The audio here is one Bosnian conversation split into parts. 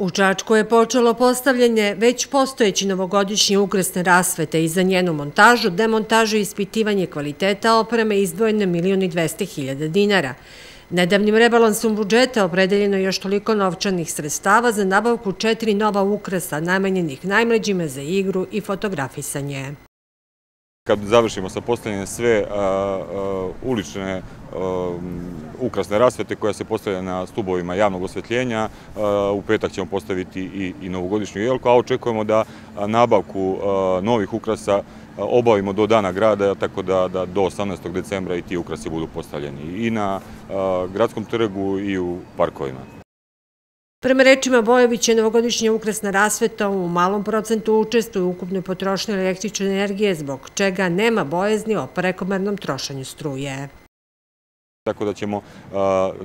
U Čačku je počelo postavljanje već postojeći novogodišnje ukresne rasvete i za njenu montažu, demontažu i ispitivanje kvaliteta opreme izdvojene milijoni dveste hiljada dinara. Nedavnim rebalansom budžeta opredeljeno još toliko novčanih sredstava za nabavku četiri nova ukrasa namenjenih najmlađime za igru i fotografisanje. Kad završimo sa postavljanjem sve ulične ukrasne rasvete koja se postavlja na stubovima javnog osvetljenja, u petak ćemo postaviti i novogodišnju jelku, a očekujemo da nabavku novih ukrasa obavimo do dana grada, tako da do 18. decembra i ti ukrasi budu postavljeni i na gradskom trgu i u parkovima. Prema rečima Bojovića, novogodišnja ukrasna rasveta u malom procentu učestvuje u ukupnoj potrošnji električne energije, zbog čega nema bojezni o prekomernom trošanju struje. Tako da ćemo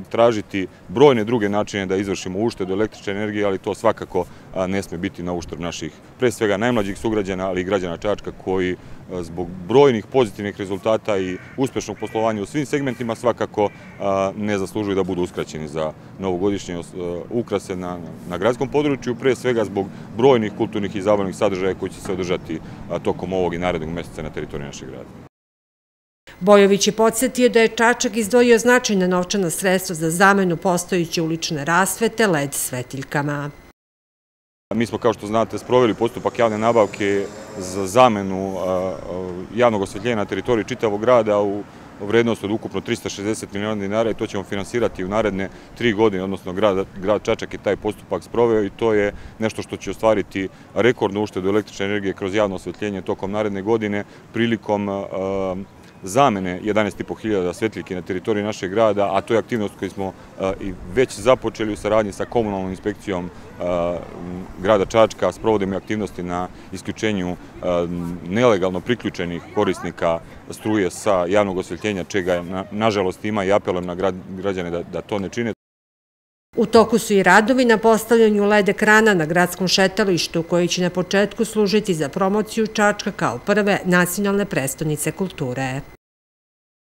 tražiti brojne druge načine da izvršimo uštedu električne energije, ali to svakako ne sme biti na uštrb naših, pre svega najmlađih sugrađana, ali i građana Čačka koji zbog brojnih pozitivnih rezultata i uspešnog poslovanja u svim segmentima svakako ne zaslužuju da budu uskraćeni za novogodišnje ukrase na gradskom području, pre svega zbog brojnih kulturnih i zabavnih sadržaja koji će se održati tokom ovog i narednog meseca na teritoriji našeg grada. Bojović je podsjetio da je Čačak izdvojio značajne novčana sredstva za zamenu postojiće ulične rasvete LED svetiljkama. Mi smo, kao što znate, sproveli postupak javne nabavke za zamenu javnog osvetljenja na teritoriji čitavog grada u vrednost od ukupno 360 milijuna dinara i to ćemo finansirati u naredne tri godine, odnosno grad Čačak je taj postupak sproveo i to je nešto što će ostvariti rekordnu uštedu električne energije kroz javno osvetljenje tokom naredne godine prilikom zamene 11.500 svjetljike na teritoriji našeg grada, a to je aktivnost koju smo eh, i već započeli u saradnji sa komunalnom inspekcijom eh, grada Čačka, sprovodimo aktivnosti na isključenju eh, nelegalno priključenih korisnika struje sa javnog osvetljenja, čega nažalost ima i apelujem na građane da to ne čine. U toku su i radovi na postavljanju LED ekrana na gradskom šetalištu koji će na početku služiti za promociju Čačka kao prve nacionalne prestonice kulture.